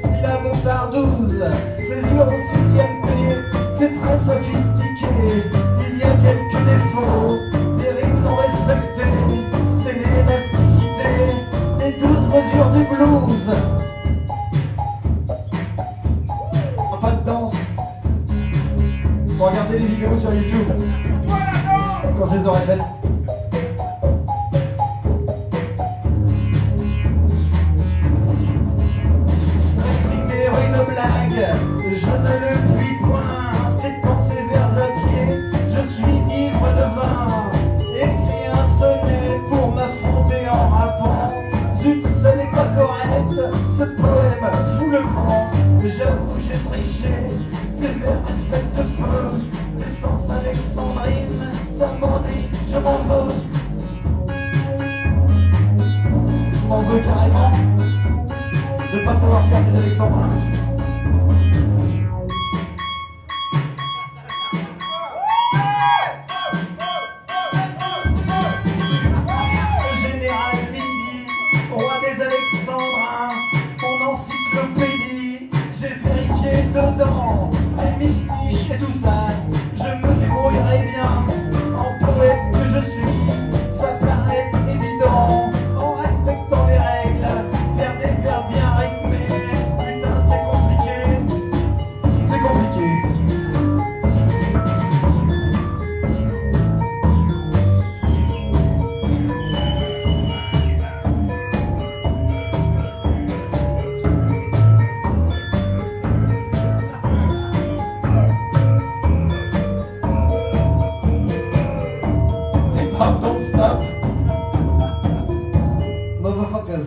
syllabes par douze. Césure au sixième P. C'est très sophistiqué. Mesures du blues. Un pas de danse. Faut regarder les vidéos sur YouTube. Quand je les aurai faites. Ce poème fout le camp. J'avoue, j'ai triché, ces vers respectent peu. L'essence alexandrine, ça m'ennuie, je m'en veux. M'en veux carrément de pas savoir faire des alexandrins. Dedans, les mystiches et tout ça, je me débrouillerai bien, en poète que je suis, Hip hop don't stop. Motherfuckers.